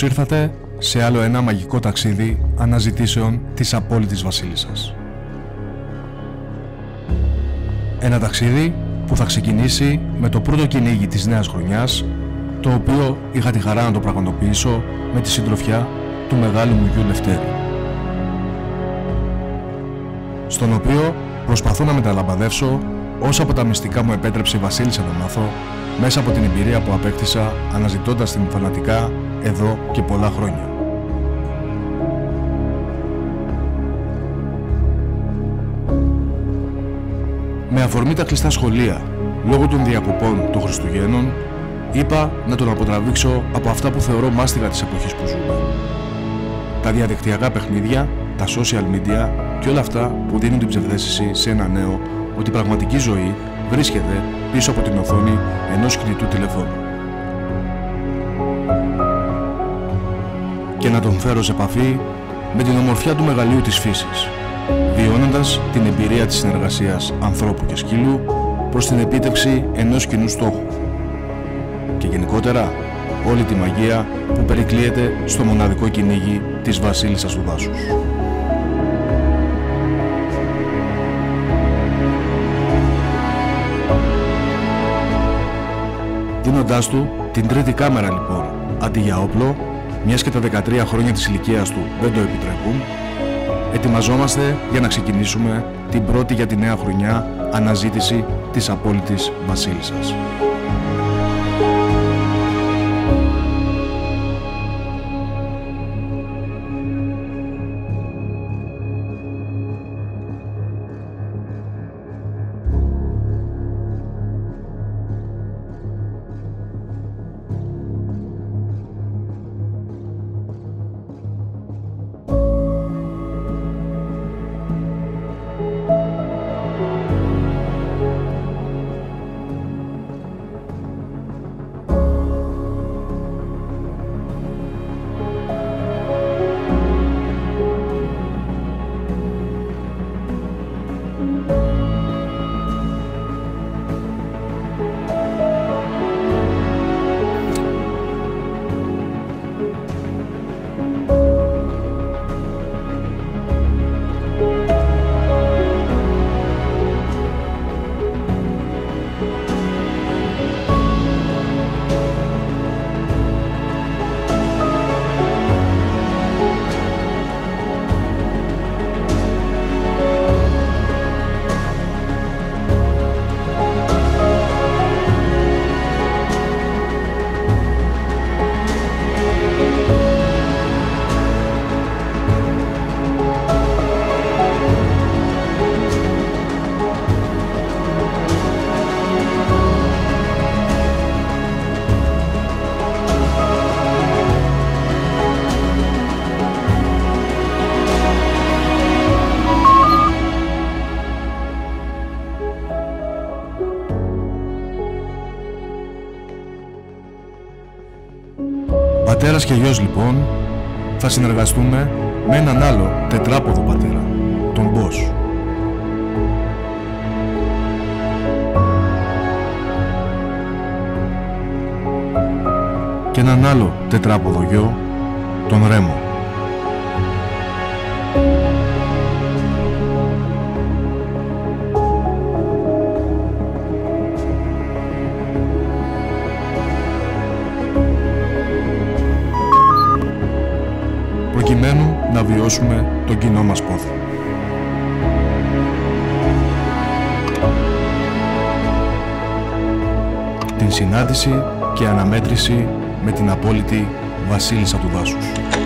Καλώς ήρθατε σε άλλο ένα μαγικό ταξίδι αναζητήσεων της απόλυτης βασίλισσας. Ένα ταξίδι που θα ξεκινήσει με το πρώτο κυνήγι της νέας χρονιάς, το οποίο είχα τη χαρά να το πραγματοποιήσω με τη συντροφιά του μεγάλου μου γιου Λευτέρη. Στον οποίο προσπαθώ να μεταλαμπαδεύσω όσα από τα μυστικά μου επέτρεψε η Βασίλισσα να μάθω μέσα από την εμπειρία που απέκτησα αναζητώντας την φανατικά εδώ και πολλά χρόνια. Με αφορμή τα κλειστά σχολεία, λόγω των διακοπών των Χριστουγέννων, είπα να τον αποτραβήξω από αυτά που θεωρώ μάστιγα της εποχής που ζούμε. Τα διαδικτυακά παιχνίδια, τα social media και όλα αυτά που δίνουν την ψευδέστηση σε ένα νέο ότι η πραγματική ζωή βρίσκεται πίσω από την οθόνη ενός κινητού τηλεφώνου. Και να τον φέρω σε επαφή με την ομορφιά του μεγαλείου της φύσης, βιώνοντας την εμπειρία της συνεργασίας ανθρώπου και σκύλου προς την επίτευξη ενός κοινού στόχου. Και γενικότερα όλη τη μαγεία που περικλείεται στο μοναδικό κυνήγι της βασίλισσας του δάσους. Δίνοντάς του την τρίτη κάμερα λοιπόν, αντί για όπλο, μιας και τα 13 χρόνια της ηλικίας του δεν το επιτρέπουν, ετοιμαζόμαστε για να ξεκινήσουμε την πρώτη για τη νέα χρονιά αναζήτηση της απόλυτης βασίλισσας. Πατέρας και γιος λοιπόν θα συνεργαστούμε με έναν άλλο τετράποδο πατέρα, τον Μπος. Και έναν άλλο τετράποδο γιο, τον Ρέμο. Να βιώσουμε τον κοινό μας πόθο. Την συνάντηση και αναμέτρηση με την απόλυτη βασίλισσα του δάσους.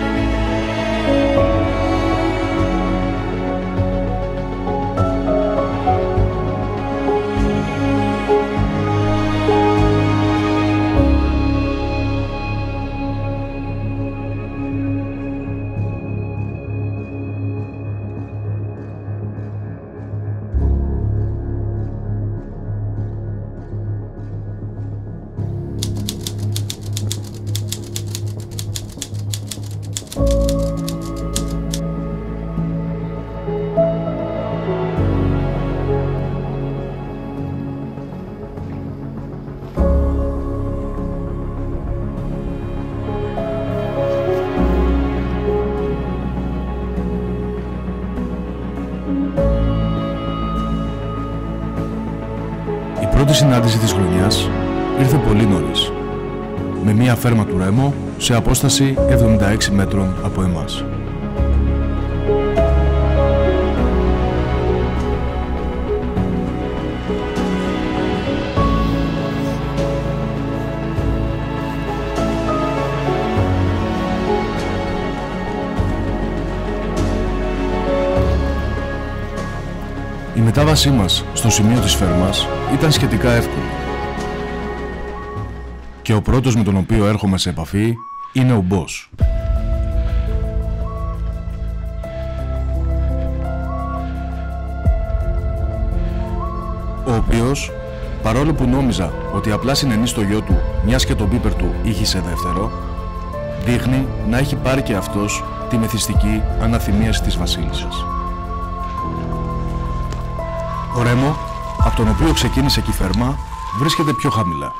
Συνάντηση της χρονιάς ήρθε πολύ νωρίς, με μία φέρμα του Ρέμο σε απόσταση 76 μέτρων από εμάς. Μετάβασή μας στο σημείο της φέρμας ήταν σχετικά εύκολη. Και ο πρώτος με τον οποίο έρχομαι σε επαφή είναι ο Μπός. Ο οποίος, παρόλο που νόμιζα ότι απλά συνενεί στο γιο του μιας και τον πίπερ του είχε σε δεύτερο, δείχνει να έχει πάρει και αυτός τη μεθυστική αναθυμίαση της βασίλισσας. Ο Ρέμο, από τον οποίο ξεκίνησε και η φέρμα, βρίσκεται πιο χαμηλά.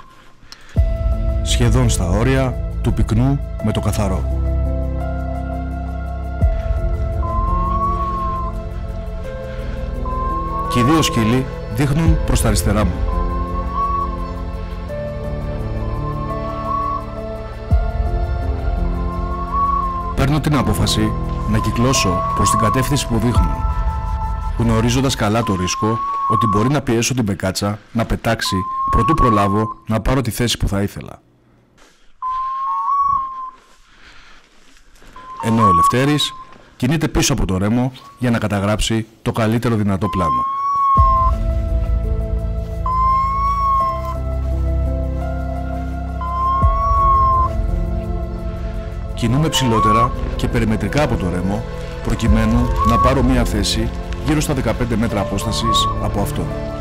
Σχεδόν στα όρια του πυκνού με το καθαρό. Και οι δύο σκύλοι δείχνουν προς τα αριστερά μου. Παίρνω την απόφαση να κυκλώσω προς την κατεύθυνση που δείχνουν γνωρίζοντας καλά το ρίσκο ότι μπορεί να πιέσω την πεκάτσα να πετάξει προτού προλάβω να πάρω τη θέση που θα ήθελα. Ενώ ο Λευτέρης κινείται πίσω από το ρέμο για να καταγράψει το καλύτερο δυνατό πλάνο. Κινούμε ψηλότερα και περιμετρικά από το ρέμο προκειμένου να πάρω μία θέση γύρω στα 15 μέτρα απόστασης από αυτό.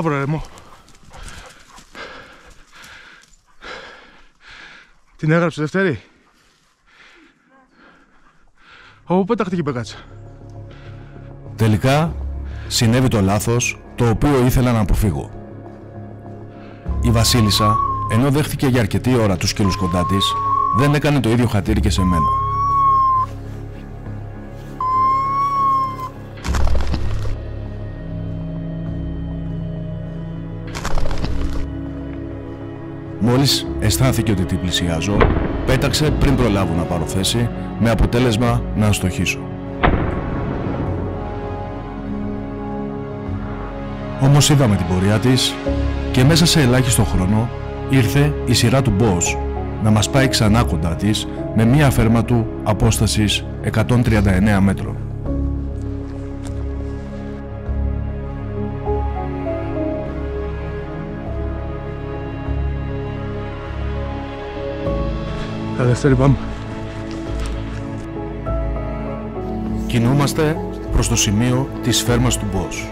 Μπράβο ρε μου. Την έγραψε Δευτέρη. Όπου πέταχτηκε η πεκάτσα. Τελικά συνέβη το λάθος το οποίο ήθελα να αποφύγω. Η Βασίλισσα, ενώ δέχτηκε για αρκετή ώρα τους σκύλους κοντά της, δεν έκανε το ίδιο χατήρι και σε μένα. Μόλις αισθάνθηκε ότι την πλησιάζω, πέταξε πριν προλάβω να πάρω θέση, με αποτέλεσμα να αστοχήσω. Όμως είδαμε την πορεία της και μέσα σε ελάχιστο χρόνο ήρθε η σειρά του Boss να μας πάει ξανά κοντά της με μία φέρμα του απόστασης 139 μέτρων. Τα δεύτερη πάμε. Κινούμαστε προς το σημείο της φέρμας του Μπός.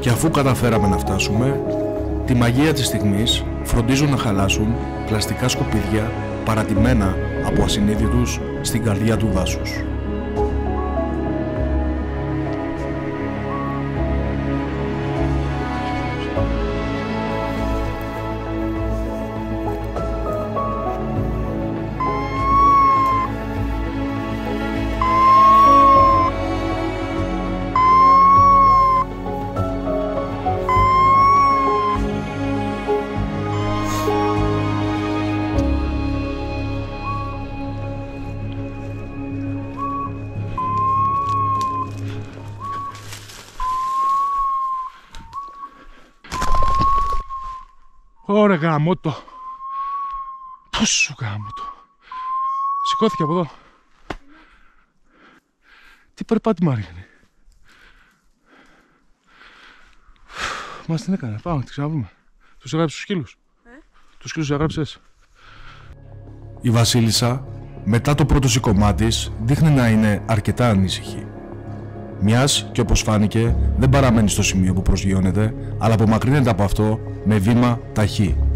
Και αφού καταφέραμε να φτάσουμε, τη μαγεία της στιγμής φροντίζουν να χαλάσουν πλαστικά σκουπίδια παρατημένα από ασυνείδητους στην καρδιά του δάσους. Γάμο το. Πώς σου γάμο το. Σηκώθηκε από εδώ. Τι περπάτημα ρίχνει. Μας την έκανε. Πάμε, τη ξαναβρούμε. Τους έγραψες τους σκύλους. Ε; Τους σκύλους έγραψες. Η Βασίλισσα, μετά το πρώτο σηκωμά της, δείχνει να είναι αρκετά ανήσυχη. Μιας και όπως φάνηκε δεν παραμένει στο σημείο που προσγειώνεται, αλλά απομακρύνεται από αυτό με βήμα ταχύ.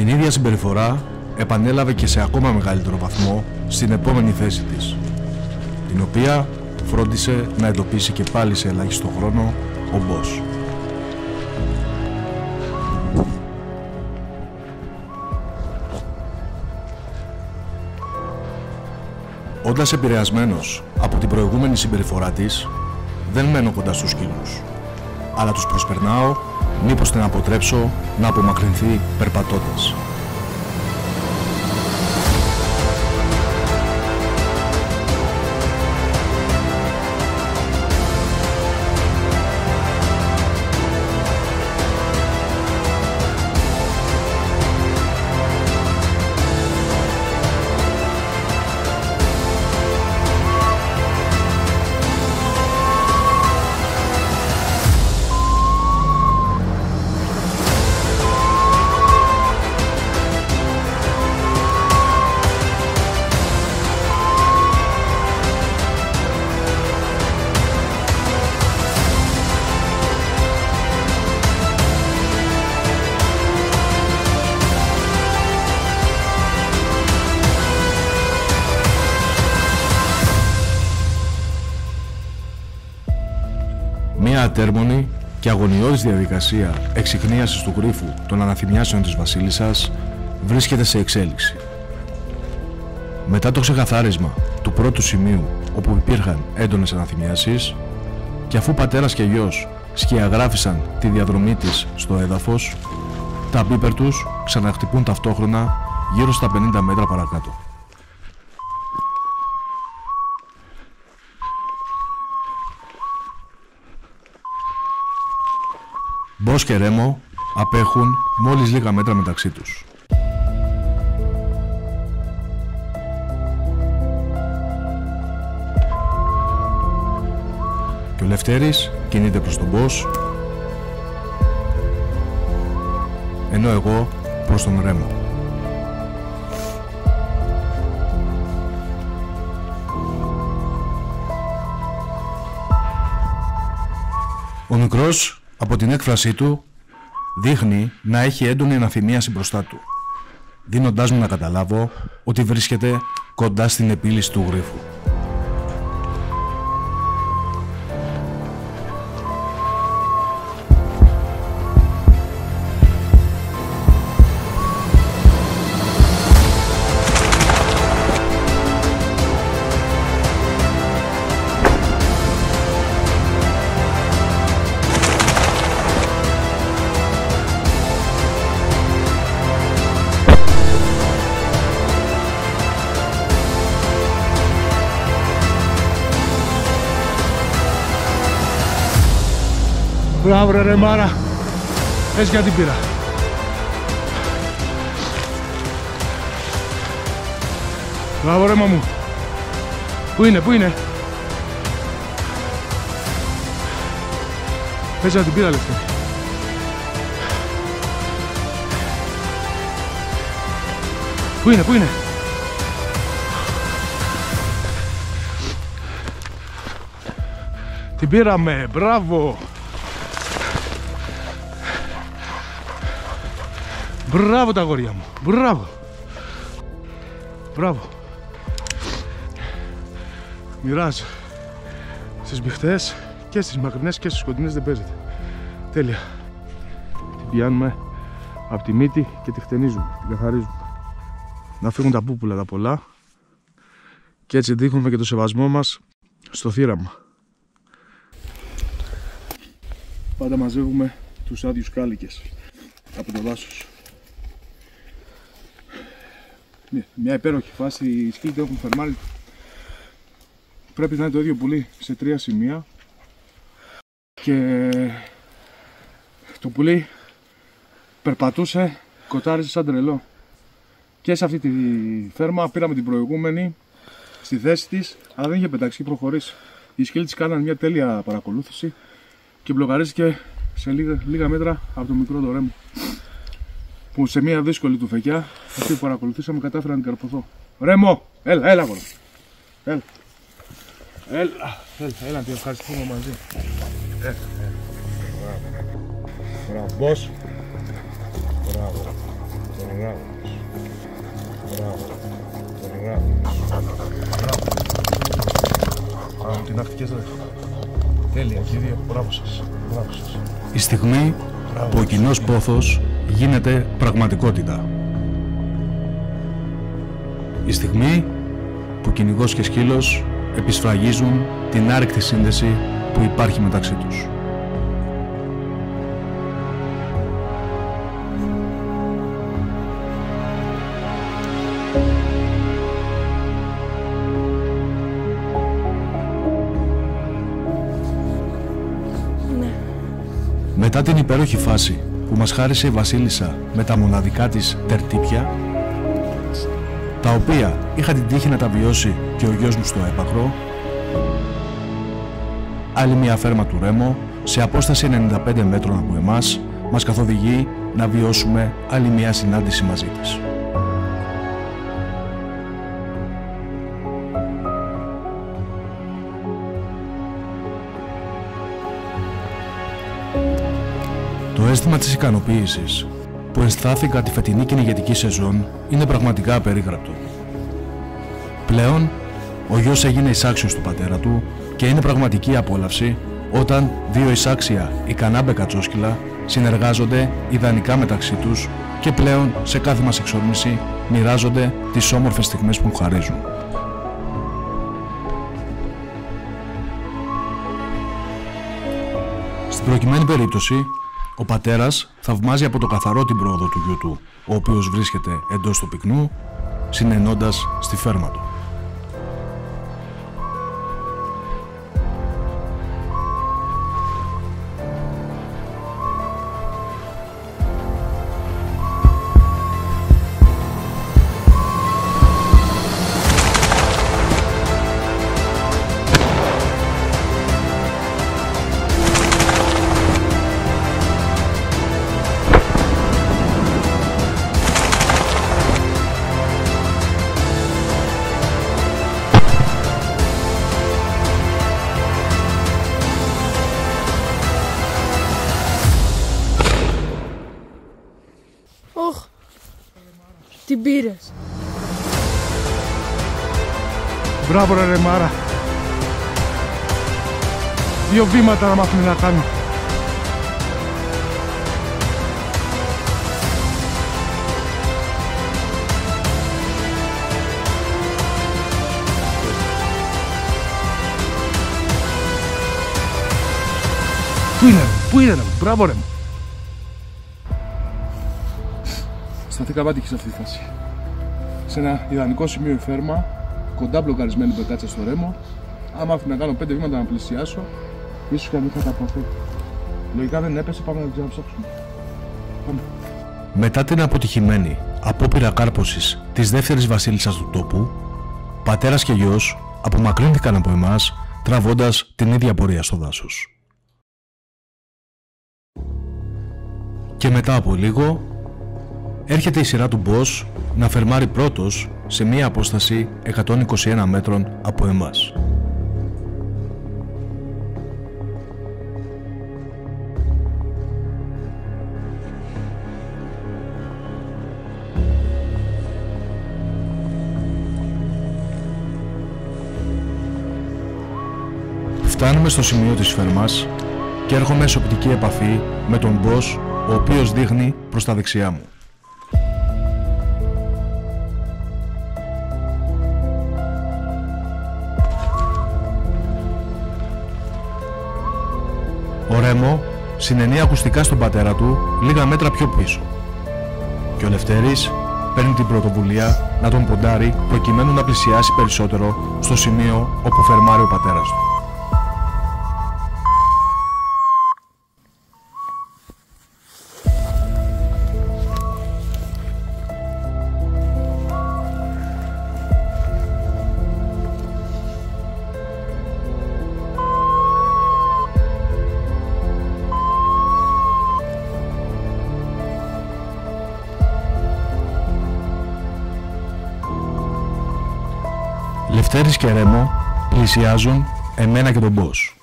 Την ίδια συμπεριφορά επανέλαβε και σε ακόμα μεγαλύτερο βαθμό στην επόμενη θέση της, την οποία φρόντισε να εντοπίσει και πάλι σε ελάχιστο χρόνο ο Μπός. Όντας επηρεασμένος από την προηγούμενη συμπεριφορά της, δεν μένω κοντά στους σκύλους, αλλά τους προσπερνάω μήπως την αποτρέψω να απομακρυνθεί περπατώντας. Ατέρμονη και αγωνιώδης διαδικασία εξυχνίασης του γρίφου των αναθυμιάσεων της βασίλισσας βρίσκεται σε εξέλιξη. Μετά το ξεκαθάρισμα του πρώτου σημείου όπου υπήρχαν έντονες αναθυμιάσεις και αφού πατέρας και γιος σκιαγράφησαν τη διαδρομή της στο έδαφος, τα μπίπερ τους ξαναχτυπούν ταυτόχρονα γύρω στα 50 μέτρα παρακάτω. Μπος και Ρέμο απέχουν μόλις λίγα μέτρα μεταξύ τους. Και ο Λευτέρης κινείται προς τον Μπος ενώ εγώ προς τον Ρέμο. Ο μικρός από την έκφρασή του δείχνει να έχει έντονη αναθυμίαση μπροστά του, δίνοντάς μου να καταλάβω ότι βρίσκεται κοντά στην επίλυση του γρίφου. Μπράβο ρε, ρε Μάρα. Έτσι για την πήρα. Μπράβο ρε μαμού. Πού είναι, πού είναι; Έτσι για την πήρα λεφτά. Πού είναι, πού είναι; Την πήραμε, μπράβο. Μπράβο τα αγόρια μου. Μπράβο. Μπράβο. Μοιράζω. Στις μπιχτές και στις μακρινές και στις κοντινές δεν παίζεται. Τέλεια. Την πιάνουμε από τη μύτη και τη χτενίζουμε. Την καθαρίζουμε. Να φύγουν τα πούπουλα τα πολλά. Και έτσι δείχνουμε και το σεβασμό μας στο θύραμα. Πάντα μαζεύουμε τους άδειους κάλικες από το δάσος. Μια υπέροχη φάση. Οι σκύλοι το έχουν φερμάλει. Πρέπει να είναι το ίδιο πουλί σε τρία σημεία. Και το πουλί περπατούσε, κοτάριζε σαν τρελό. Και σε αυτή τη φέρμα πήραμε την προηγούμενη στη θέση της, αλλά δεν είχε πετάξει και προχωρήσει. Οι σκύλοι της κάναν μια τέλεια παρακολούθηση και μπλοκαρίστηκε σε λίγα, λίγα μέτρα από το μικρό το ρέμο. Που σε μια δύσκολη του φεκιά, αυτή που παρακολουθήσαμε, κατάφερα να την καρποθώ. Ρέμο! Έλα, έλα, κορο. Έλα. Έλα, έλα, έλα, να την ευχαριστούμε μαζί. Έλα, έλα. Μπράβο. Μπράβο. Μπράβο. Μπράβο. Μπράβο. Μπράβο. Μπράβο. Την αχτικές ρε. Τέλεια και δύο. Μπράβο σας. Μπράβο σας. Η στιγμή που ο κοινός πόθος γίνεται πραγματικότητα. Η στιγμή που κυνηγός και σκύλος επισφραγίζουν την άρρηκτη σύνδεση που υπάρχει μεταξύ τους. Μετά την υπέροχη φάση που μας χάρισε η Βασίλισσα με τα μοναδικά της τερτύπια, τα οποία είχα την τύχη να τα βιώσει και ο γιος μου στο έπακρο, άλλη μια φέρμα του Ρέμο, σε απόσταση 95 μέτρων από εμάς, μας καθοδηγεί να βιώσουμε άλλη μια συνάντηση μαζί της. Το αίσθημα της ικανοποίησης που αισθάθηκα τη φετινή κυνηγετική σεζόν είναι πραγματικά απερίγραπτο. Πλέον, ο γιος έγινε εισάξιος του πατέρα του και είναι πραγματική απόλαυση όταν δύο εισάξια ικανά μπεκατσόσκυλα συνεργάζονται ιδανικά μεταξύ τους και πλέον σε κάθε μας εξόρμηση μοιράζονται τις όμορφες στιγμές που χαρίζουν. Στην προκειμένη περίπτωση, ο πατέρας θαυμάζει από το καθαρό την πρόοδο του γιού του, ο οποίος βρίσκεται εντός του πυκνού, συνενώντας στη φέρμα του. Μπράβο ρε, ρε Μάρα. Δύο βήματα να μάθουμε να κάνω. Πού είναι ρε, πού είναι ρε, μπράβο ρε. Σταθήκα πάτυχη σε αυτή τη φάση. Σε ένα ιδανικό σημείο η φέρμα, κοντά μπλοκαρισμένη πετάτσα στο ρέμο. Άμα άφηνα να κάνω πέντε βήματα να πλησιάσω, ίσως και αν είχα ταπαθεί. Λογικά δεν έπεσε, πάμε να την ξαναψάξουμε. Πάμε. Μετά την αποτυχημένη απόπειρα κάρπωσης της δεύτερης βασίλισσας του τόπου, πατέρας και γιος απομακρύνθηκαν από εμάς τραβώντας την ίδια πορεία στο δάσος. Και μετά από λίγο έρχεται η σειρά του Boss να φερμάρει πρώτος σε μία απόσταση 121 μέτρων από εμάς. Φτάνουμε στο σημείο της φερμάς και έρχομαι σε οπτική επαφή με τον Boss ο οποίος δείχνει προς τα δεξιά μου. Ρέμο συνενεί ακουστικά στον πατέρα του λίγα μέτρα πιο πίσω. Και ο Λευτέρης παίρνει την πρωτοβουλία να τον ποντάρει προκειμένου να πλησιάσει περισσότερο στο σημείο όπου φερμάρει ο πατέρας του. Και Ρέμο πλησιάζουν εμένα και τον Μπός.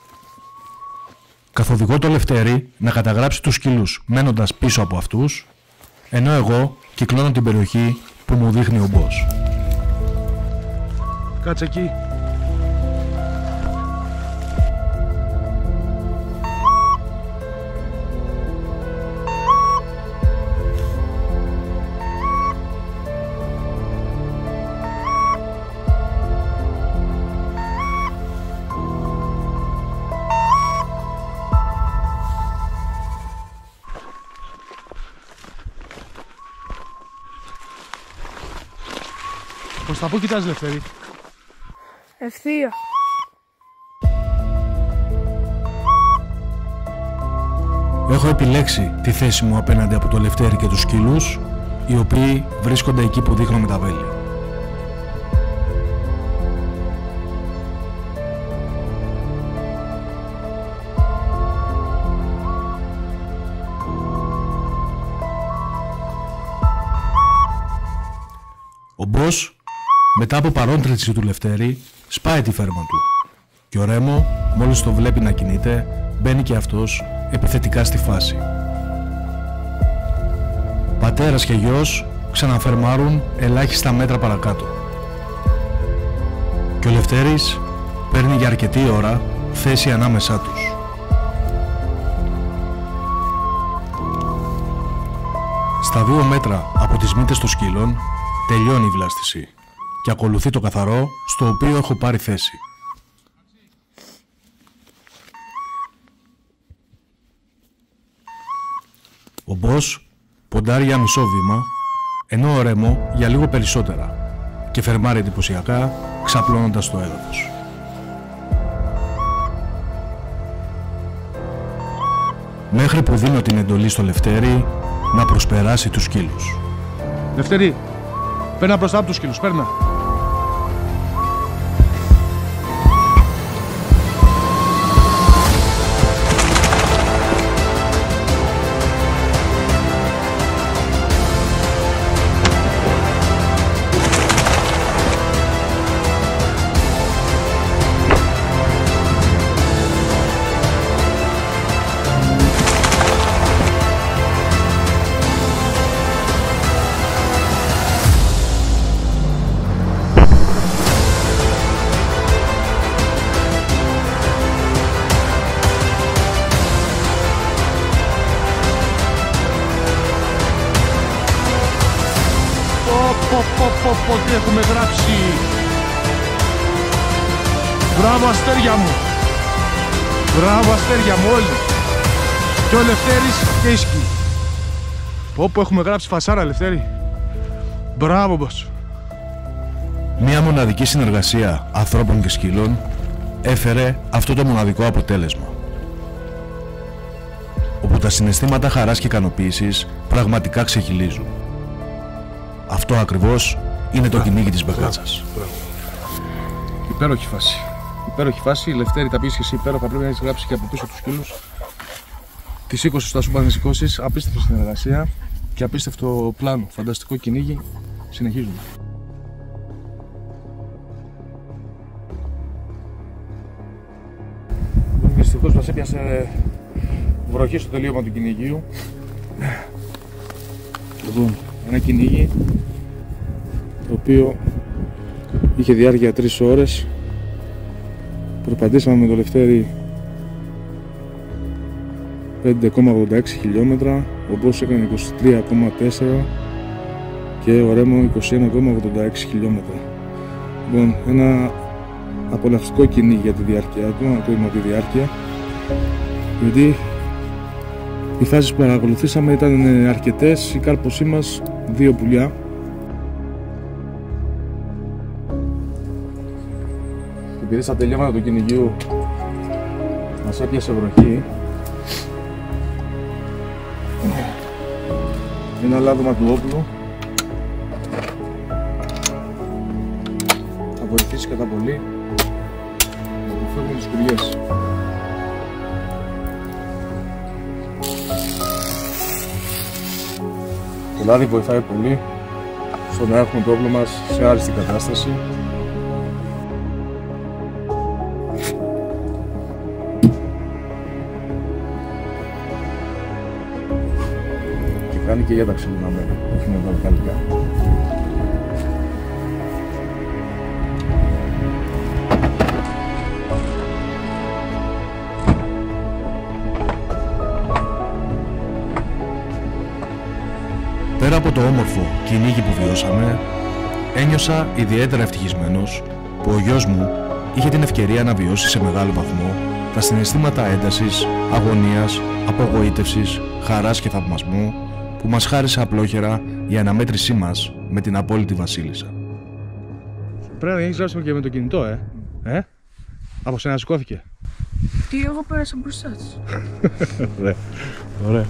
Καθοδηγώ το Λευτέρη να καταγράψει τους σκύλους μένοντας πίσω από αυτούς, ενώ εγώ κυκλώνω την περιοχή που μου δείχνει ο Μπός. Κάτσε εκεί. Προς τα πού κοιτάς Λευτέρη; Ευθεία. Έχω επιλέξει τη θέση μου απέναντι από το Λευτέρη και τους σκύλους, οι οποίοι βρίσκονται εκεί που δείχνω με τα βέλη. Μετά από παρόντριση του Λευτέρη, σπάει τη φέρμα του. Και ο Ρέμο, μόλις το βλέπει να κινείται, μπαίνει και αυτός επιθετικά στη φάση. Πατέρας και γιος ξαναφερμάρουν ελάχιστα μέτρα παρακάτω. Και ο Λευτέρης παίρνει για αρκετή ώρα θέση ανάμεσά τους. Στα δύο μέτρα από τις μύτες των σκύλων τελειώνει η βλάστηση και ακολουθεί το καθαρό στο οποίο έχω πάρει θέση. Ο Μπος ποντάρει για μισό βήμα, ενώ ο Ρέμο για λίγο περισσότερα και φερμάρει εντυπωσιακά ξαπλώνοντας το έδαφος. Μέχρι που δίνω την εντολή στο Λευτέρη να προσπεράσει τους σκύλους. Λευτέρη, παίρνα μπροστά από τους σκύλους, παίρνα. Αστέρια μου όλοι. Και ο Λευτέρης και η Σκή. Πω πω έχουμε γράψει φασάρα Λευτέρη. Μπράβο μπος. Μία μοναδική συνεργασία ανθρώπων και σκύλων έφερε αυτό το μοναδικό αποτέλεσμα. Όπου τα συναισθήματα χαράς και ικανοποίησης πραγματικά ξεχυλίζουν. Αυτό ακριβώς είναι το κυνήγι της μπεκάτσας. Υπέροχη φάση. Υπέροχη φάση. Η Λευτέρη τα πήγε εσύ υπέροχα. Πρέπει να έχεις γράψει και από πίσω τους σκύλους. Τις 20 στα σου πάνε 20. Απίστευτη συνεργασία και απίστευτο πλάνο. Φανταστικό κυνήγι. Συνεχίζουμε. Δυστυχώς μας έπιασε βροχή στο τελείωμα του κυνηγίου. Λοιπόν, ένα κυνήγι το οποίο είχε διάρκεια 3 ώρες Περπατήσαμε με το Λευτέρι 5,86 χιλιόμετρα ο Μπός έκανε 23,4 και ο Ρέμο 21,86 χιλιόμετρα. Λοιπόν, ένα απολαυστικό κυνήγι για τη διάρκεια του, να το είμαι τη διάρκεια γιατί οι φάσεις που παρακολουθήσαμε ήταν αρκετές, η κάρποσή μας δύο πουλιά επειδή στα τελειώματα του κυνηγιού μας έπιασε βροχή ένα λάδωμα του όπλου. Θα βοηθήσει κατά πολύ να αποφύγουμε τις κουριές. Το λάδι βοηθάει πολύ στο να έχουμε το όπλο μας σε άριστη κατάσταση κάνει και για τα ξελιναμένα, όχι με τα μεταλλικά. Πέρα από το όμορφο κυνήγι που βιώσαμε, ένιωσα ιδιαίτερα ευτυχισμένος που ο γιος μου είχε την ευκαιρία να βιώσει σε μεγάλο βαθμό τα συναισθήματα έντασης, αγωνίας, απογοήτευσης, χαράς και θαυμασμού που μας χάρισε απλόχερα η αναμέτρησή μας με την απόλυτη βασίλισσα. Πρέπει να έχεις γράψει και με το κινητό, ε. ε; Από σένα σηκώθηκε. Τι εγώ πέρασα μπροστά της. Ωραία. Ωραία.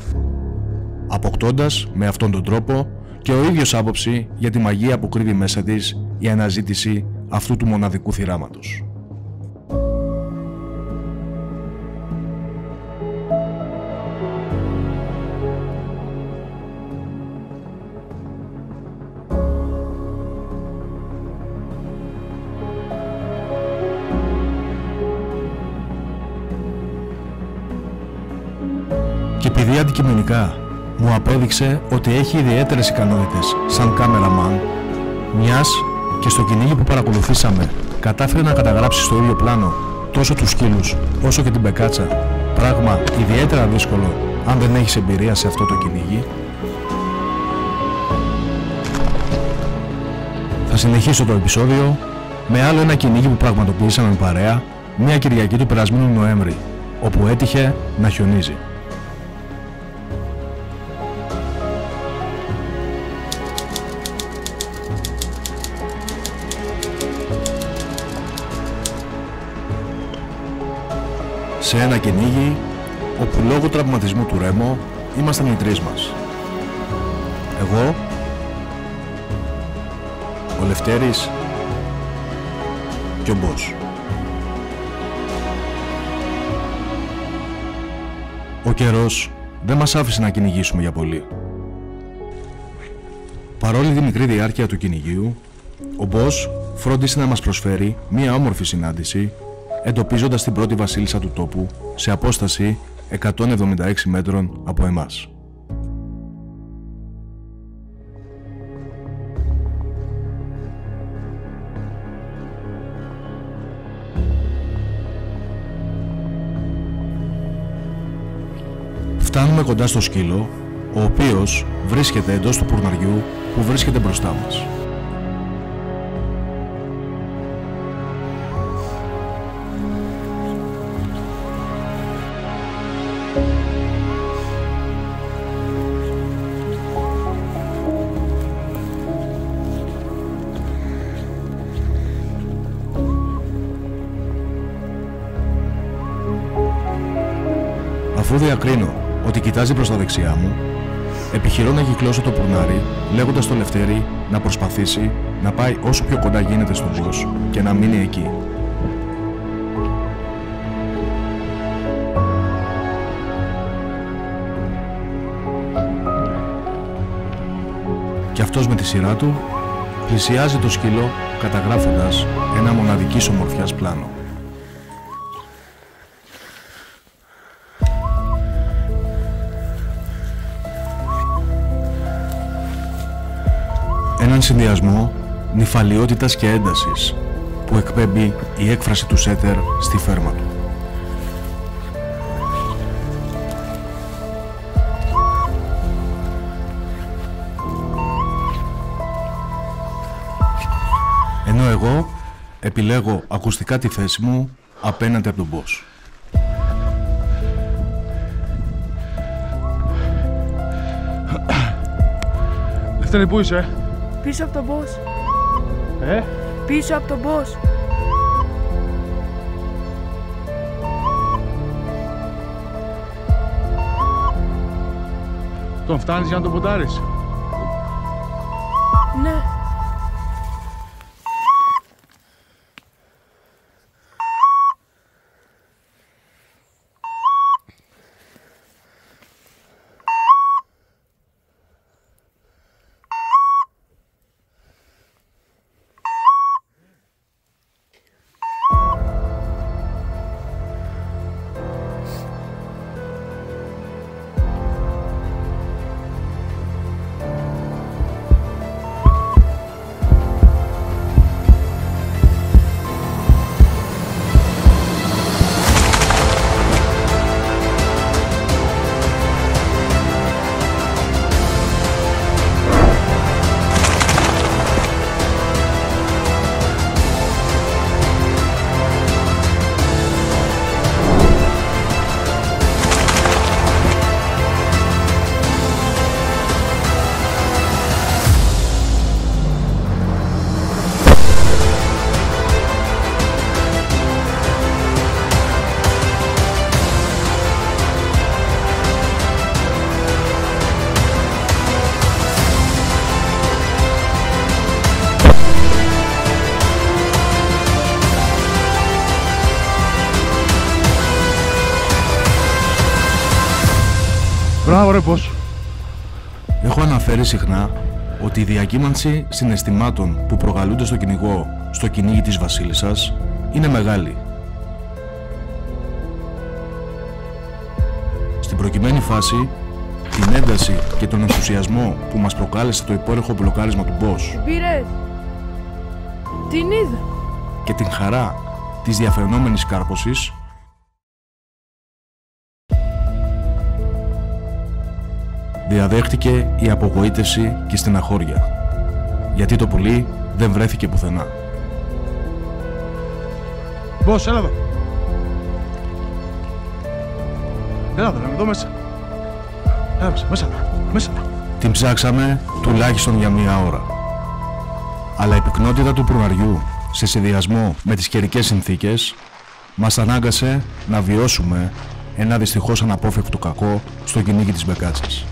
Αποκτώντας με αυτόν τον τρόπο και ο ίδιος άποψη για τη μαγεία που κρύβει μέσα της η αναζήτηση αυτού του μοναδικού θυράματος. Επειδή αντικειμενικά μου απέδειξε ότι έχει ιδιαίτερες ικανότητες σαν κάμεραμαν, μιας και στο κυνήγι που παρακολουθήσαμε κατάφερε να καταγράψει στο ίδιο πλάνο τόσο τους σκύλους όσο και την πεκάτσα, πράγμα ιδιαίτερα δύσκολο αν δεν έχεις εμπειρία σε αυτό το κυνήγι. Θα συνεχίσω το επεισόδιο με άλλο ένα κυνήγι που πραγματοποιήσαμε παρέα μια Κυριακή του περασμένου Νοέμβρη, όπου έτυχε να χιονίζει. Σε ένα κυνήγι όπου λόγω τραυματισμού του Ρέμο ήμασταν οι τρεις μας. Εγώ, ο Λευτέρης και ο Μπός. Ο καιρός δεν μας άφησε να κυνηγήσουμε για πολύ. Παρόλη τη μικρή διάρκεια του κυνηγίου, ο Μπός φρόντισε να μας προσφέρει μία όμορφη συνάντηση εντοπίζοντας την πρώτη βασίλισσα του τόπου σε απόσταση 176 μέτρων από εμάς. Φτάνουμε κοντά στο σκύλο, ο οποίος βρίσκεται εντός του πουρναριού που βρίσκεται μπροστά μας. Αφού διακρίνω ότι κοιτάζει προς τα δεξιά μου, επιχειρώ να κυκλώσω το πουρνάρι, λέγοντας στο Λευτέρη να προσπαθήσει να πάει όσο πιο κοντά γίνεται στον Μπος και να μείνει εκεί. Και αυτός με τη σειρά του πλησιάζει το σκύλο καταγράφοντας ένα μοναδικής ομορφιάς πλάνο. Έναν συνδυασμό νυφαλιότητας και έντασης που εκπέμπει η έκφραση του Σέτερ στη φέρμα του. Ενώ εγώ επιλέγω ακουστικά τη θέση μου απέναντι από τον boss. Λευτέρη, πού είσαι, Πίσω από τον boss. ε; Πίσω από τον boss. Τον φτάνεις για να τον ποντάρεις. Μπράβο ρε πώς; Έχω αναφέρει συχνά ότι η διακύμανση συναισθημάτων που προκαλούνται στο κυνηγό στο κυνήγι της βασίλισσας είναι μεγάλη. Στην προκειμένη φάση, την ένταση και τον ενθουσιασμό που μας προκάλεσε το υπόρρεχο μπλοκάρισμα του boss Πήρες. Την είδα. και την χαρά της διαφαινόμενης κάρπωσης διαδέχτηκε η απογοήτευση και η στεναχώρια γιατί το πουλί δεν βρέθηκε πουθενά. Πώς, έλα εδώ. Έλα εδώ, εδώ μέσα. Έλα μέσα, μέσα, μέσα. Την ψάξαμε τουλάχιστον για μία ώρα. Αλλά η πυκνότητα του προναριού σε συνδυασμό με τις καιρικές συνθήκες μας ανάγκασε να βιώσουμε ένα δυστυχώς αναπόφευκτο κακό στο κυνήγι της Μπεκάτσας.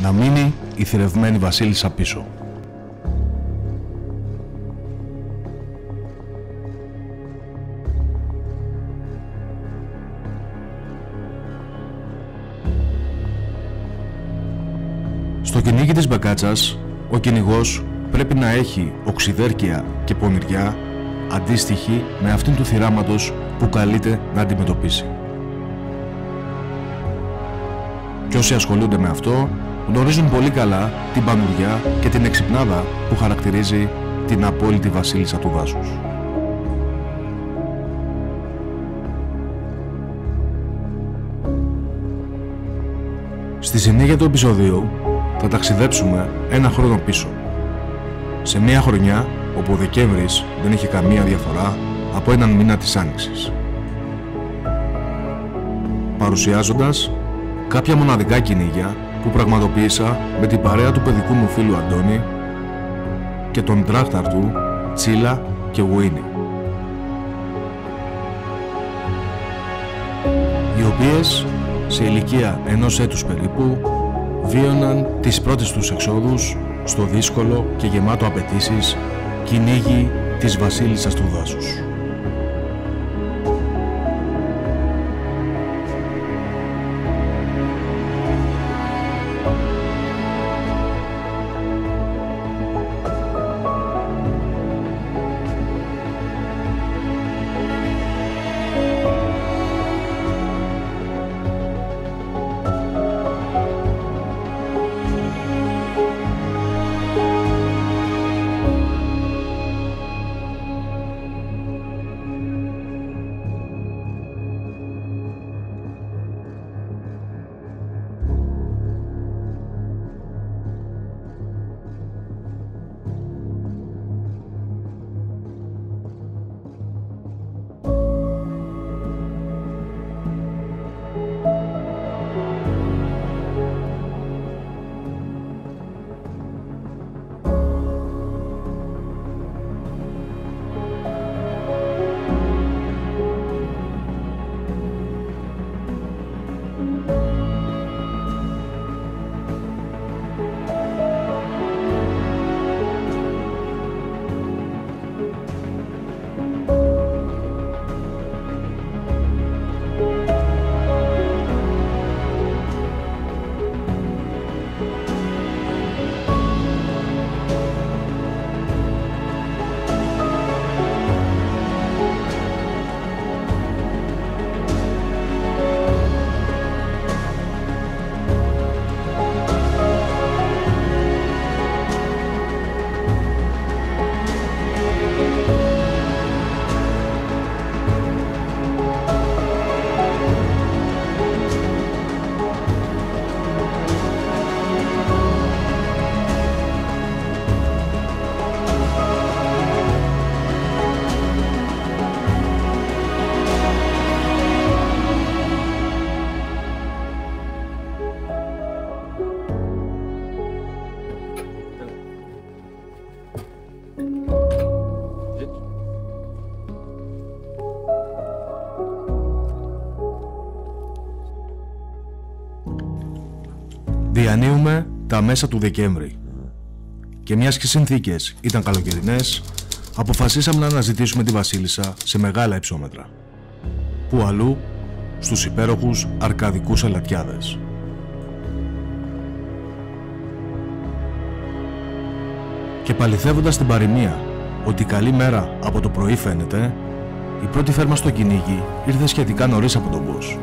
Να μείνει η θηρευμένη βασίλισσα πίσω. Στο κυνήγι της Μπεκάτσας, ο κυνηγός πρέπει να έχει οξυδέρκεια και πονηριά αντίστοιχη με αυτήν του θυράματος που καλείται να αντιμετωπίσει. Και όσοι ασχολούνται με αυτό γνωρίζουν πολύ καλά την πανουριά και την εξυπνάδα που χαρακτηρίζει την απόλυτη βασίλισσα του δάσους. Στη συνέχεια του επεισοδίου θα ταξιδέψουμε ένα χρόνο πίσω. Σε μια χρονιά όπου ο Δεκέμβρης δεν είχε καμία διαφορά από έναν μήνα της Άνοιξης. Παρουσιάζοντας κάποια μοναδικά κυνήγια που πραγματοποίησα με την παρέα του παιδικού μου φίλου Αντώνη και τον τράχταρ του Τσίλα και Γουίνι. Οι οποίες σε ηλικία ενός έτους περίπου βίωναν τις πρώτες τους εξόδους στο δύσκολο και γεμάτο απαιτήσεις κυνήγι της βασίλισσας του δάσους. τα μέσα του Δεκέμβρη. Και μιας και συνθήκες ήταν καλοκαιρινές, αποφασίσαμε να αναζητήσουμε τη Βασίλισσα σε μεγάλα υψόμετρα. Πού αλλού, στους υπέροχους αρκαδικούς αλατιάδες. Και παληθεύοντας την παροιμία ότι καλή μέρα από το πρωί φαίνεται, η πρώτη φέρμα στο κυνήγι ήρθε σχετικά νωρίς από τον Μπος,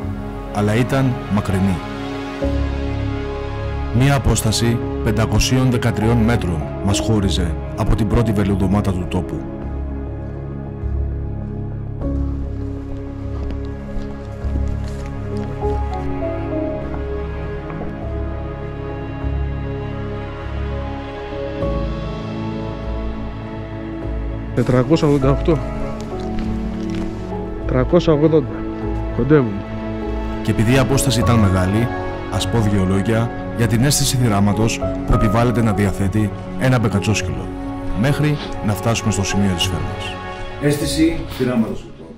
αλλά ήταν μακρινή. Μία απόσταση 513 μέτρων μας χώριζε από την πρώτη βελουδομάτα του τόπου. «488. 380. Κοντεύουμε. Και επειδή η απόσταση ήταν μεγάλη, ας πω δύο λόγια για την αίσθηση θυράματος που επιβάλλεται να διαθέτει ένα μπεκατσόσκυλο, μέχρι να φτάσουμε στο σημείο της φέρμας. Αίσθηση θυράματος λοιπόν.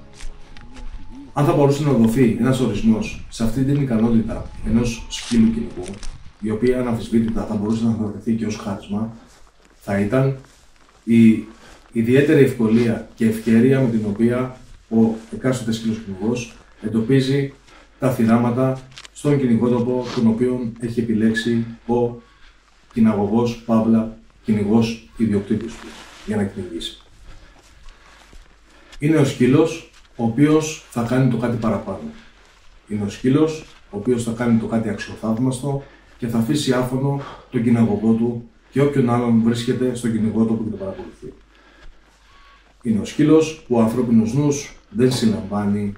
Αν θα μπορούσε να δοθεί ένας ορισμός σε αυτή την ικανότητα ενός σκύλου κυνηγού, η οποία αναμφισβήτητα θα μπορούσε να θεωρηθεί και ως χάρισμα, θα ήταν η ιδιαίτερη ευκολία και ευκαιρία με την οποία ο εκάστοτε σκύλος κυνηγός εντοπίζει τα θυράματα στον κυνηγότοπο τον οποίο έχει επιλέξει ο κυναγωγός, παύλα, κυνηγός ιδιοκτήτης του για να κυνηγήσει. Είναι ο σκύλος ο οποίος θα κάνει το κάτι παραπάνω. Είναι ο σκύλος ο οποίος θα κάνει το κάτι αξιοθαύμαστο και θα αφήσει άφωνο τον κυναγωγό του και όποιον άλλον βρίσκεται στον κυνηγότοπο και το παρακολουθεί. Είναι ο σκύλος που ο ανθρώπινος νους δεν συλλαμβάνει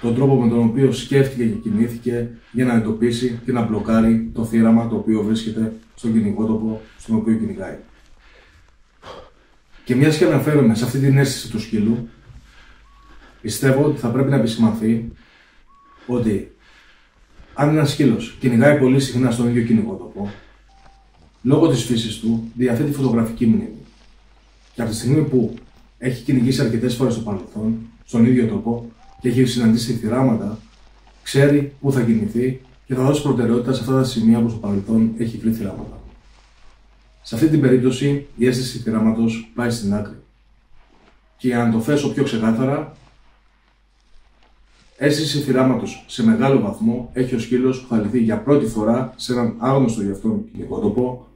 τον τρόπο με τον οποίο σκέφτηκε και κινήθηκε για να εντοπίσει και να μπλοκάρει το θύραμα το οποίο βρίσκεται στον κυνηγότοπο στον οποίο κυνηγάει. Και μιας και αναφέρομαι σε αυτή την αίσθηση του σκύλου, πιστεύω ότι θα πρέπει να επισημανθεί ότι αν ένας σκύλος κυνηγάει πολύ συχνά στον ίδιο κυνηγότοπο, λόγω της φύσης του διαθέτει φωτογραφική μνήμη. Και από τη στιγμή που έχει κυνηγήσει αρκετές φορές στο παρελθόν, στον ίδιο τόπο, και έχει συναντήσει θυράματα, ξέρει πού θα κινηθεί και θα δώσει προτεραιότητα σε αυτά τα σημεία που στο παρελθόν έχει βρει θυράματα. Σε αυτή την περίπτωση η αίσθηση θυράματος πάει στην άκρη. Και για να το θέσω πιο ξεκάθαρα, αίσθηση θυράματος σε μεγάλο βαθμό έχει ο σκύλος που θα λυθεί για πρώτη φορά σε έναν άγνωστο για αυτόν κυνηγότοπο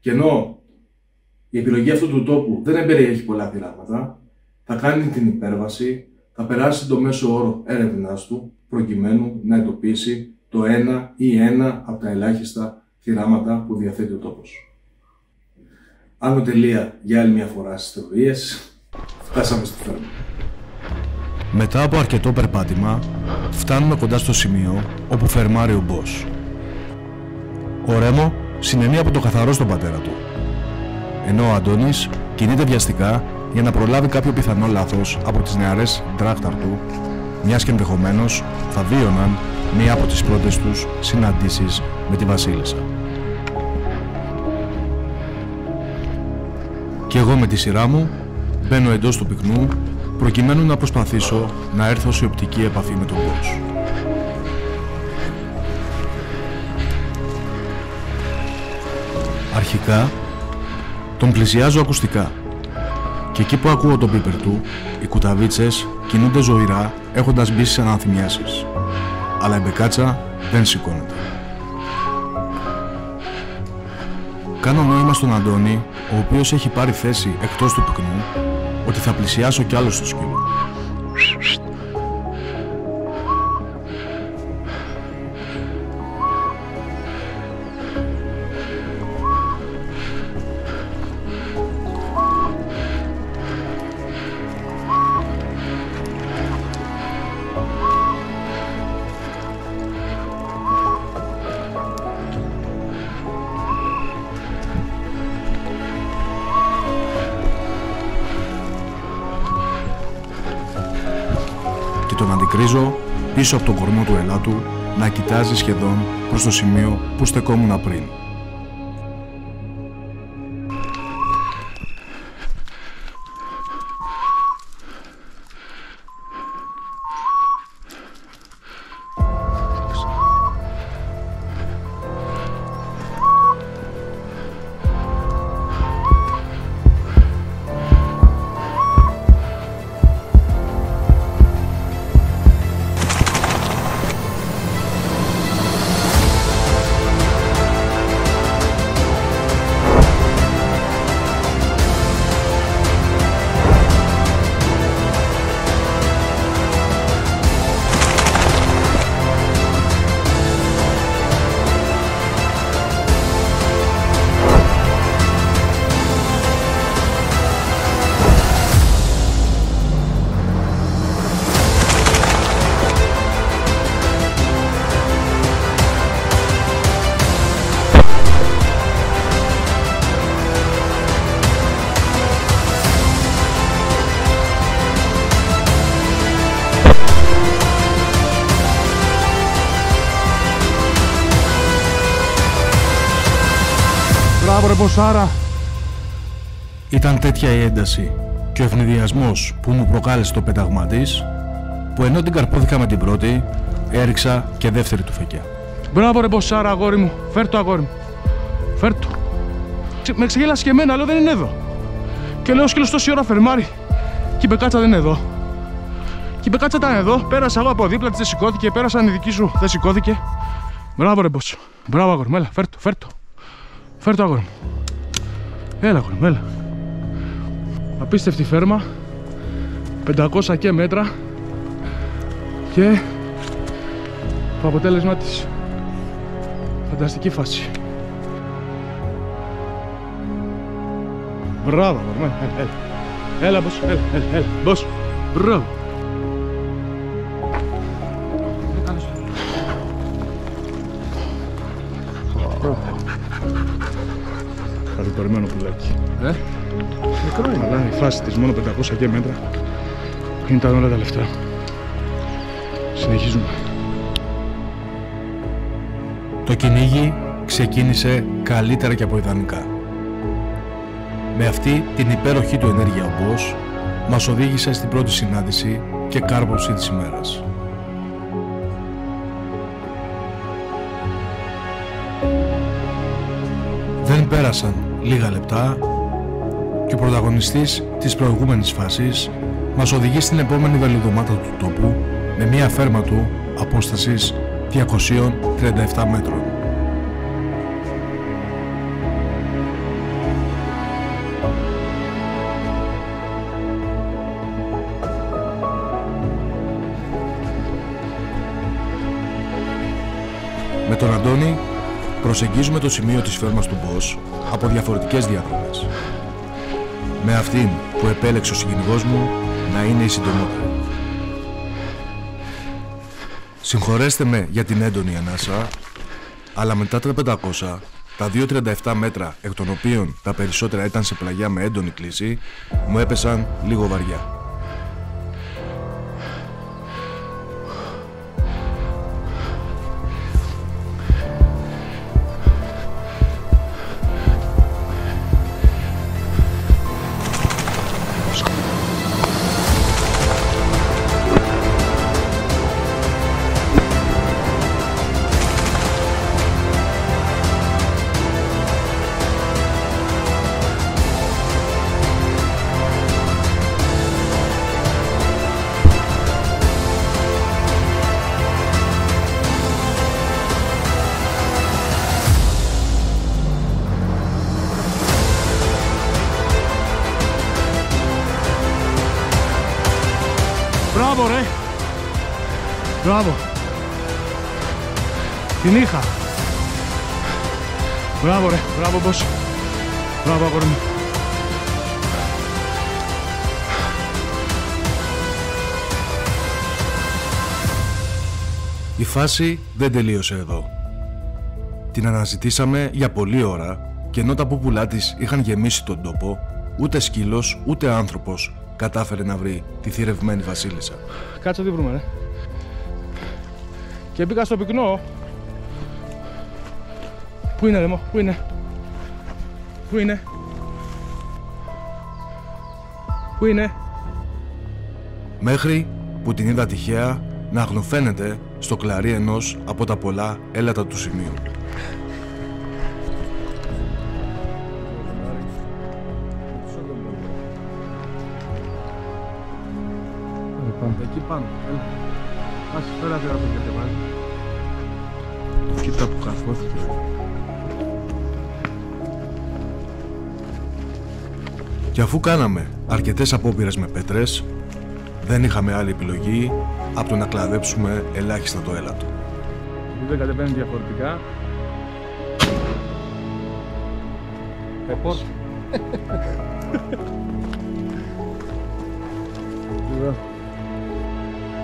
και ενώ η επιλογή αυτού του τόπου δεν εμπεριέχει πολλά θυράματα, θα κάνει την υπέρβαση θα περάσει το μέσο όρο έρευνάς του προκειμένου να εντοπίσει το ένα ή ένα από τα ελάχιστα θυράματα που διαθέτει ο τόπος. Άνω τελεία για άλλη μια φορά στις θεωρίες, φτάσαμε στη φέρμα. Μετά από αρκετό περπάτημα, φτάνουμε κοντά στο σημείο όπου φερμάρει ο Μπός. Ο Ρέμο συνενεί από το καθαρό στον πατέρα του, ενώ ο Αντώνης κινείται βιαστικά για να προλάβει κάποιο πιθανό λάθος από τις νεαρές ντράχταρ του, μιας και ενδεχομένως θα βίωναν μία από τις πρώτες τους συναντήσεις με τη Βασίλισσα. Και εγώ με τη σειρά μου μπαίνω εντός του πυκνού προκειμένου να προσπαθήσω να έρθω σε οπτική επαφή με τον κόσμο. Αρχικά τον πλησιάζω ακουστικά και εκεί που ακούω τον πίπερ του, οι κουταβίτσες κινούνται ζωηρά έχοντας μπει σε αναθυμιάσεις. Αλλά η μπεκάτσα δεν σηκώνεται. Κάνω νόημα στον Αντώνη, ο οποίος έχει πάρει θέση εκτός του πυκνού, ότι θα πλησιάσω κι άλλο στο σκύλο. Τον αντικρίζω πίσω από τον κορμό του ελάτου να κοιτάζει σχεδόν προς το σημείο που στεκόμουν πριν. Ποσάρα. Ήταν τέτοια η ένταση και ο ευνηδιασμός που μου προκάλεσε το πέταγμά τη, που ενώ την καρπόθηκα με την πρώτη, έριξα και δεύτερη του φεκιά. Μπράβο ρε ποσάρα αγόρι μου. Φέρ το αγόρι μου. Φέρ το. Ξε- Με ξεγέλασε και εμένα, λέω δεν είναι εδώ. Και λέω σκύλος τόση ώρα φερμάρι. Και η Μπεκάτσα δεν είναι εδώ. Και η Μπεκάτσα ήταν εδώ. Πέρασα εγώ από δίπλα της, δεν σηκώθηκε. Πέρασαν οι δικοί σου, δεν σηκώθηκε. Μπράβο ρε πόσο. Μπράβο αγόρι μου, έλα, φέρ το, φέρ το. Φέρ το αγόρι μου. Έλα αγόρι μου, έλα. Απίστευτη φέρμα. 500 και μέτρα. Και το αποτέλεσμα της φανταστική φάση. Μπράβο, μωρέ, έλα, έλα. Έλα, μπος, έλα, έλα, έλα, μπος. Μπράβο. Χαριτωμένο πουλάκι. Ε; Μικρό είναι. Αλλά η φάση της μόνο 500 και μέτρα είναι τα όλα τα λεφτά. Συνεχίζουμε. Το κυνήγι ξεκίνησε καλύτερα και από ιδανικά. Με αυτή την υπέροχη του ενέργεια ο Μπος μας οδήγησε στην πρώτη συνάντηση και κάρποψη της ημέρας. Δεν πέρασαν λίγα λεπτά και ο πρωταγωνιστής της προηγούμενης φάσης μας οδηγεί στην επόμενη βελιδομάτα του τόπου με μία φέρμα του απόστασης 237 μέτρων. Με τον Αντώνη προσεγγίζουμε το σημείο της φέρμας του Μπος από διαφορετικές διαδρομές. Με αυτήν που επέλεξε ο συγκυνηγός μου να είναι η συντομότερη. Συγχωρέστε με για την έντονη ανάσα, αλλά μετά τα 500, τα 2.37 μέτρα, εκ των οποίων τα περισσότερα ήταν σε πλαγιά με έντονη κλίση, μου έπεσαν λίγο βαριά. Φάση δεν τελείωσε εδώ. Την αναζητήσαμε για πολλή ώρα και ενώ τα πούπουλά της είχαν γεμίσει τον τόπο, ούτε σκύλος ούτε άνθρωπος κατάφερε να βρει τη θηρευμένη βασίλισσα. Κάτσε τι βρούμε ρε. Και μπήκα στο πυκνό. Πού είναι ρε μου, πού είναι; Πού είναι; Πού είναι; Μέχρι που την είδα τυχαία να αγνοφαίνεται στο κλαρί ενός από τα πολλά έλατα του σημείου. Εκεί πάνω. Ας φέρα τώρα το κατεβάζει. Κοίτα που καρφώθηκε. Και αφού κάναμε αρκετές απόπειρες με πέτρες, δεν είχαμε άλλη επιλογή από το να κλαδέψουμε ελάχιστα το έλατο. Επειδή δεν κατεβαίνει διαφορετικά. Ε, πώς. Εδώ.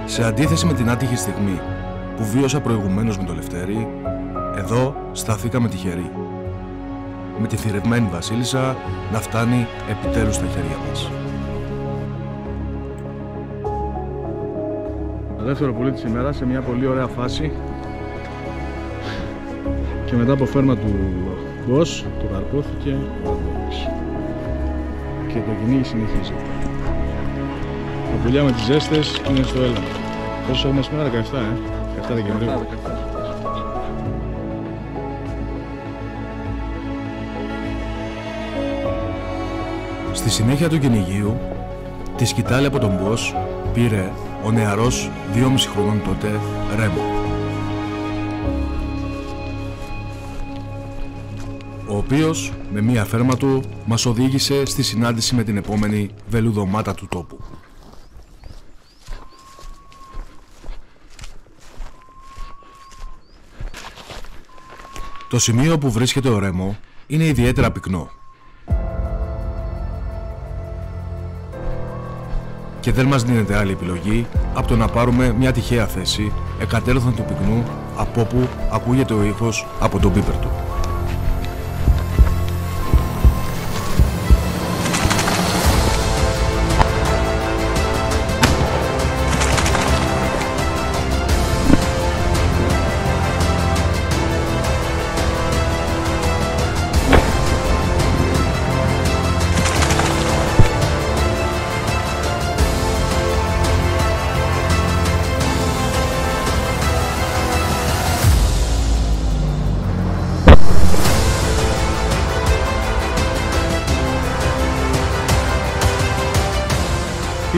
Σε αντίθεση με την άτυχη στιγμή που βίωσα προηγουμένως με το Λευτέρη, εδώ σταθήκαμε τυχεροί. Με τη θηρευμένη βασίλισσα να φτάνει επιτέλους στα χέρια μας. Το δεύτερο πουλί της ημέρας σε μια πολύ ωραία φάση και μετά από φέρμα του Μπος, το καρπόθηκε ο Και το κυνήγι συνεχίζει. Τα πουλιά με τις ζέστες είναι στο έλα. Πόσο έχουμε σήμερα, 17, ε; 17 Δεκεμβρίου. Στη συνέχεια του κυνηγίου, τη σκητάλη από τον Μπος πήρε ο νεαρός 2,5 χρονών τότε Ρέμο. Ο οποίος με μία φέρμα του μας οδήγησε στη συνάντηση με την επόμενη βελουδομάτα του τόπου. Το σημείο που βρίσκεται ο Ρέμο είναι ιδιαίτερα πυκνό και δεν μας δίνεται άλλη επιλογή από το να πάρουμε μια τυχαία θέση εκατέρωθαν του πυκνού από όπου ακούγεται ο ήχος από τον πίπερ του.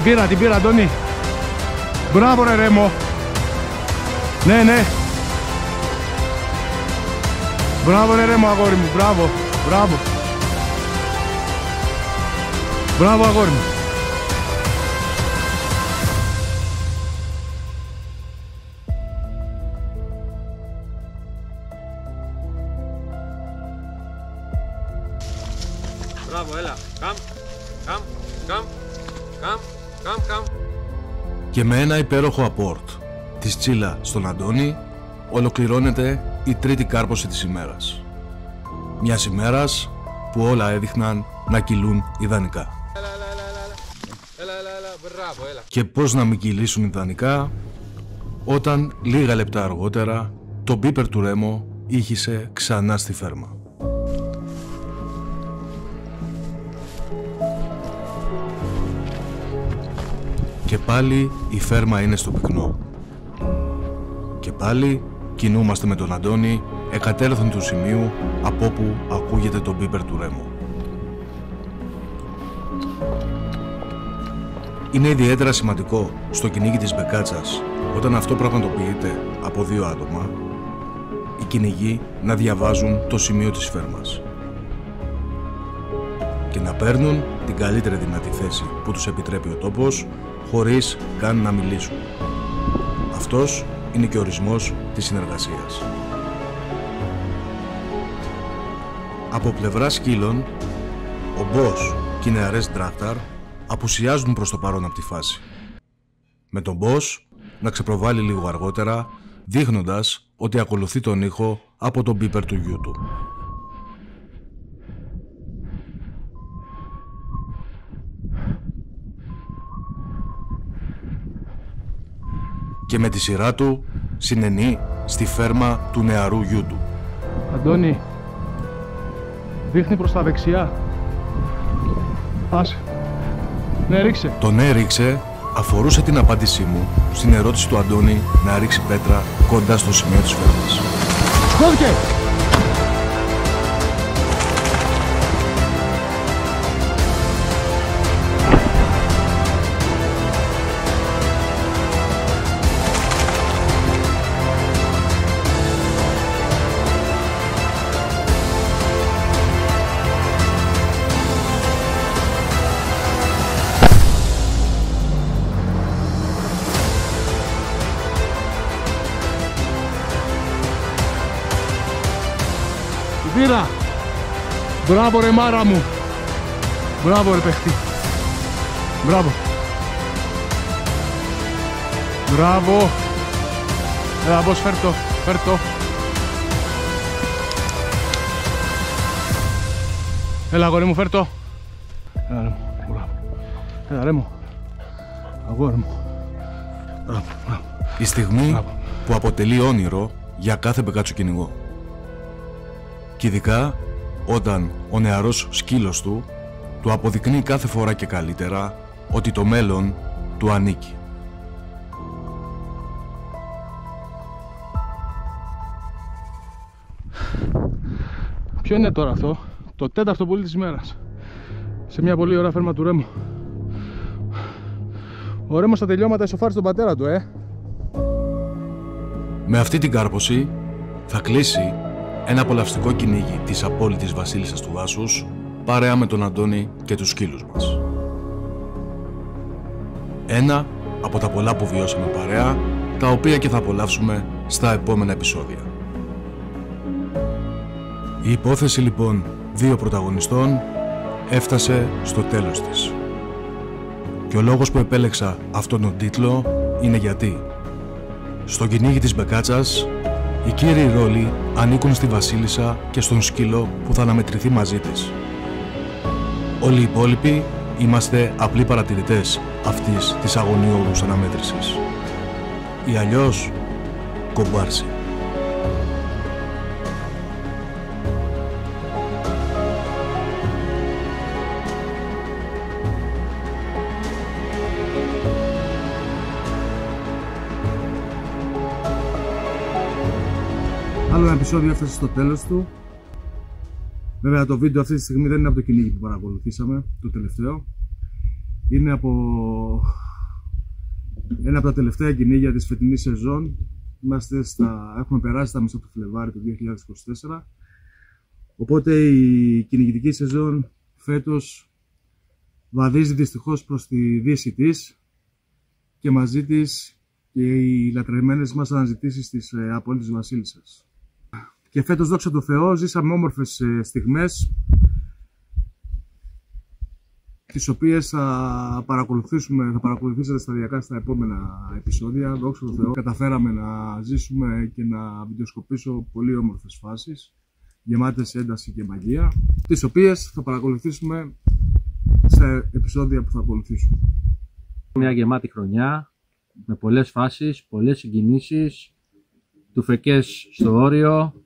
Πήρα, την πήρα, Αντώνη. Μπράβο ρε Ρέμο. Ναι, ναι. Μπράβο ρε Ρέμο, αγόρι μου, μπράβο, μπράβο. Μπράβο, αγόρι μου. Και με ένα υπέροχο απόρτ της Τσίλα στον Αντώνη ολοκληρώνεται η τρίτη κάρπωση της ημέρας. Μιας ημέρας που όλα έδειχναν να κυλούν ιδανικά. Έλα, έλα, έλα, έλα. Έλα, έλα, έλα. Μπράβο, έλα. Και πώς να μην κυλήσουν ιδανικά όταν λίγα λεπτά αργότερα το μπίπερ του Ρέμο ήχησε ξανά στη φέρμα. Και πάλι η φέρμα είναι στο πυκνό. Και πάλι κινούμαστε με τον Αντώνη εκατέρωθεν του σημείου από όπου ακούγεται το μπίπερ του Ρέμου. Είναι ιδιαίτερα σημαντικό στο κυνήγι της Μπεκάτσας όταν αυτό πραγματοποιείται από δύο άτομα οι κυνηγοί να διαβάζουν το σημείο της φέρμας και να παίρνουν την καλύτερη δυνατή θέση που τους επιτρέπει ο τόπος χωρίς καν να μιλήσουν. Αυτός είναι και ο ορισμός της συνεργασίας. Από πλευρά σκύλων, ο Μπός και οι νεαρές Ντράκταρ απουσιάζουν προς το παρόν από τη φάση. Με τον Μπός να ξεπροβάλλει λίγο αργότερα, δείχνοντας ότι ακολουθεί τον ήχο από τον beeper του γιού του. Και με τη σειρά του συνενεί στη φέρμα του νεαρού γιού του. Αντώνη, δείχνει προς τα δεξιά. Άσε. Ναι, ρίξε. Το ναι ρίξε αφορούσε την απάντησή μου στην ερώτηση του Αντώνη να ρίξει πέτρα κοντά στο σημείο της φέρμας. Σκόθηκε! Μπράβο ρε μάρα μου. Μπράβο ρε παιχτή. Μπράβο. Μπράβο. Έλα πώς φέρτο, φέρτο. Έλα αγόρι μου φέρτο. Έλα ρε μου, μπράβο. Έλα ρε μου. Αγόρι μου. Μπράβο, μπράβο. Η στιγμή Μπράβο. που αποτελεί όνειρο για κάθε μπεκάτσο κυνηγό. Και ειδικά όταν ο νεαρός σκύλος του του αποδεικνύει κάθε φορά και καλύτερα ότι το μέλλον του ανήκει. Ποιο είναι τώρα αυτό, το τέταρτο πουλί της ημέρας. Σε μια πολύ ωραία φέρμα του Ρέμου. Ο Ρέμος στα τελειώματα ισοφάρισε τον πατέρα του, ε. Με αυτή την κάρποση θα κλείσει ένα απολαυστικό κυνήγι της απόλυτης βασίλισσας του δάσους παρέα με τον Αντώνη και τους σκύλους μας. Ένα από τα πολλά που βιώσαμε παρέα, τα οποία και θα απολαύσουμε στα επόμενα επεισόδια. Η υπόθεση λοιπόν δύο πρωταγωνιστών έφτασε στο τέλος της. Και ο λόγος που επέλεξα αυτόν τον τίτλο είναι γιατί στο κυνήγι της Μπεκάτσας οι κύριοι ρόλοι ανήκουν στη Βασίλισσα και στον σκύλο που θα αναμετρηθεί μαζί της. Όλοι οι υπόλοιποι είμαστε απλοί παρατηρητές αυτής της αγωνιώδους αναμέτρησης. Ή αλλιώς κομπάρση. Άλλο ένα επεισόδιο έφτασε στο τέλος του. Βέβαια το βίντεο αυτή τη στιγμή δεν είναι από το κυνήγι που παρακολουθήσαμε, το τελευταίο. Είναι από ένα από τα τελευταία κυνήγια της φετινής σεζόν. Είμαστε στα... Έχουμε περάσει τα μισά του Φλεβάρι του 2024. Οπότε η κυνηγητική σεζόν φέτος βαδίζει δυστυχώς προς τη δύση της και μαζί της και οι λατρεμένες μας αναζητήσεις της ε, απόλυτης βασίλισσας. Και φέτος, δόξα τω Θεώ, ζήσαμε όμορφες ε, στιγμές τις οποίες θα παρακολουθήσουμε, θα παρακολουθήσετε σταδιακά στα επόμενα επεισόδια. Δόξα τω Θεώ, καταφέραμε να ζήσουμε και να βιντεοσκοπήσω πολύ όμορφες φάσεις, γεμάτες ένταση και μαγεία, τις οποίες θα παρακολουθήσουμε στα επεισόδια που θα ακολουθήσουν. Μια γεμάτη χρονιά, με πολλές φάσεις, πολλές συγκινήσεις, τουφεκές στο όριο,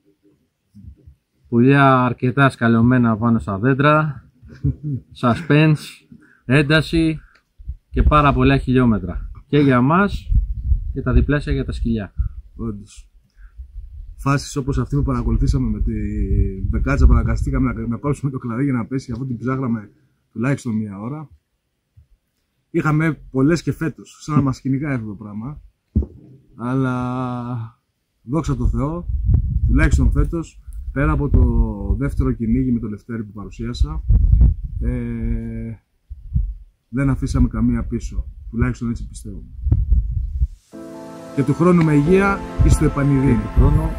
πουλιά αρκετά σκαλωμένα πάνω στα δέντρα, suspense, ένταση και πάρα πολλά χιλιόμετρα. Και για μας και τα διπλάσια για τα σκυλιά. Όντως. Φάσεις όπως αυτή που παρακολουθήσαμε με τη Μπεκάτσα που αναγκαστήκαμε να, να κόψουμε το κλαδί για να πέσει αφού την ψάγραμε τουλάχιστον μία ώρα. Είχαμε πολλές και φέτος, σαν να μας κυνηγάει αυτό το πράγμα. Αλλά δόξα τω Θεώ, τουλάχιστον φέτος, πέρα από το δεύτερο κυνήγι με το Λευτέρη που παρουσίασα, ε, δεν αφήσαμε καμία πίσω. Τουλάχιστον έτσι πιστεύω. Και του χρόνου με υγεία ή στο επανειδή. Του χρόνου